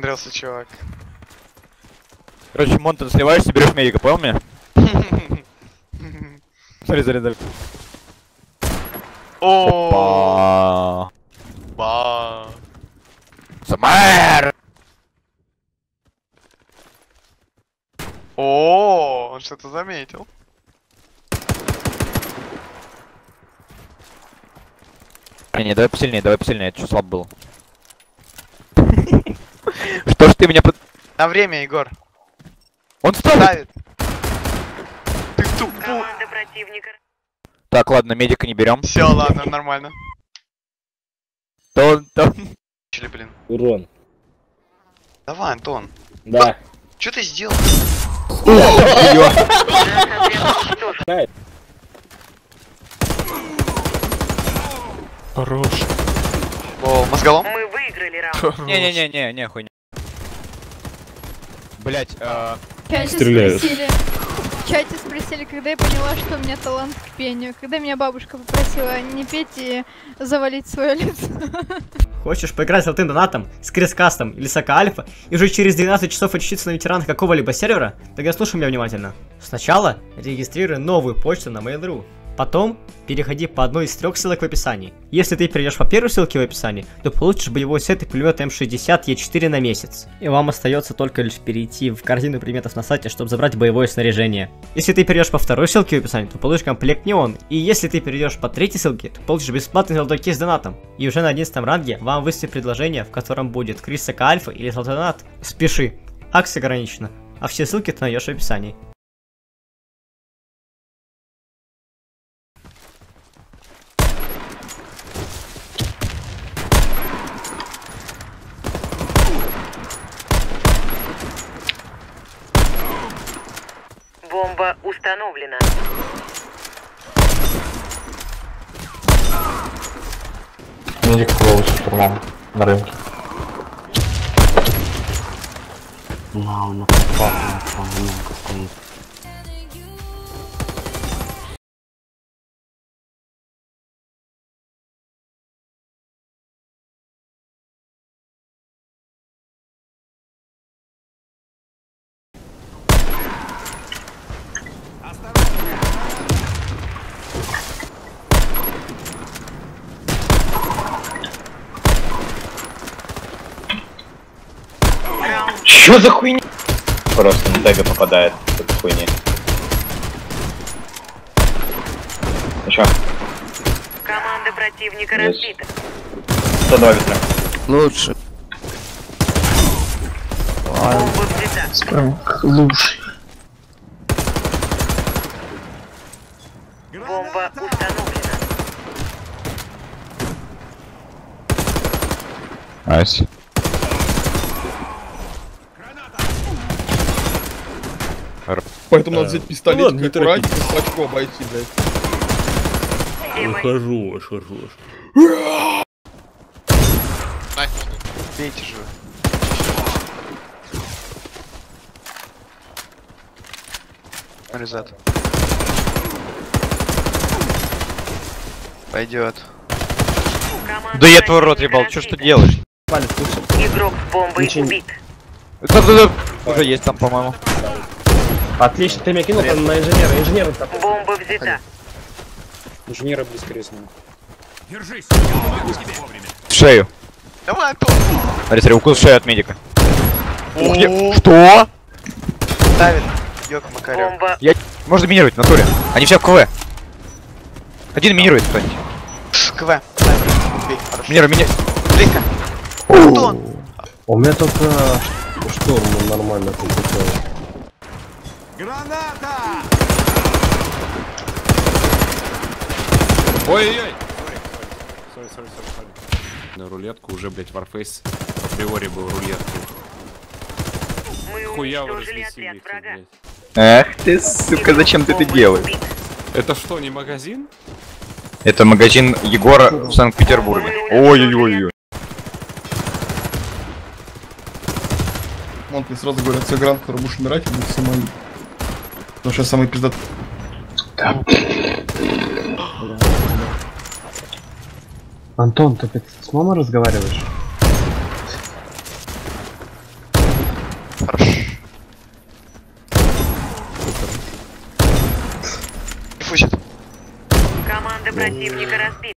Дрался, чувак. Короче, Монтон сливаешься, берешь медика, понял меня? Смотри, смотри. О, ба. Самэр! О, он что-то заметил. Не, не, давай посильнее, давай посильнее, это что слаб был. Что ж ты меня под... На время, Егор. Он ставит! Ты тупо. Команда противника. Так, ладно, медика не берем. Все, ладно, нормально. То он. Чили, блин. Урон. Давай, Антон. Да. Что ты сделал? Хорош. О, мозголом? Мы выиграли раунд. Не-не-не-не, не, хуйня. Блять, э, В чате Стреляют. спросили, в чате спросили, когда я поняла, что у меня талант к пению. Когда меня бабушка попросила не петь и завалить свое лицо. Хочешь поиграть с золотым донатом, с крискастом или Сака Альфа и уже через 12 часов очутиться на ветеранах какого-либо сервера? Тогда слушай меня внимательно. Сначала регистрируй новую почту на Mail.ru. Потом переходи по одной из трех ссылок в описании. Если ты перейдешь по первой ссылке в описании, то получишь боевой сет и пулемет М60 Е4 на месяц. И вам остается только лишь перейти в корзину предметов на сайте, чтобы забрать боевое снаряжение. Если ты перейдешь по второй ссылке в описании, то получишь комплект Неон. И если ты перейдешь по третьей ссылке, то получишь бесплатный золотой кейс с донатом. И уже на 11 ранге вам высветит предложение, в котором будет Крисака Альфа или золотой донат. Спеши, акция ограничена. А все ссылки ты найдешь в описании. Бомба установлена. Медик получше штурмом на рынке. На, он на подпахе, на стоит. Чё за хуйня? Просто на тега попадает этой хуйни. Ну чё, Команда противника разбита. 102 ветра. Лучше. Прям лучший. Бомба установлена. Айс. Поэтому надо взять пистолет, ладно, не аккуратненько, очко обойти, блядь. Мои Хорош, хорош. Бейте же. Резат. Пойдет. Да я твой рот ебал, чё ж ты делаешь? Игрок с бомбой Ничего не- убит. Да-да-да. Уже есть там, по-моему. Отлично, ты меня кинул там на инженера. Инженер там. Бомба взята. Инженера близко резнули. В шею. Давай, Антон. Смотри, смотри, укус в шею от медика. Ух, я- О, Что? Ставит. Ёк, Макарёв. Бомба Можно минировать в натуре. Они все в КВ. Один минирует кто-нибудь. КВ. Минируй, мини... Близко. Антон. У меня только штурм нормально тут Ой-ой-ой! Сори, сори, сори, сори. На рулетку уже, блять, Warface априори был рулеткой. Хуя вы отряд врага. блядь. Эх ты, сука, зачем ты это делаешь? Это что, не магазин? Это магазин Егора в Санкт-Петербурге. Ой-ой-ой. Вон мне сразу говорят, с игран, который будешь умирать, и будет все мои. Потому что я самый пиздат. Антон, ты опять с мамой разговариваешь? Хорош. Диффузит. Команда противника разбита.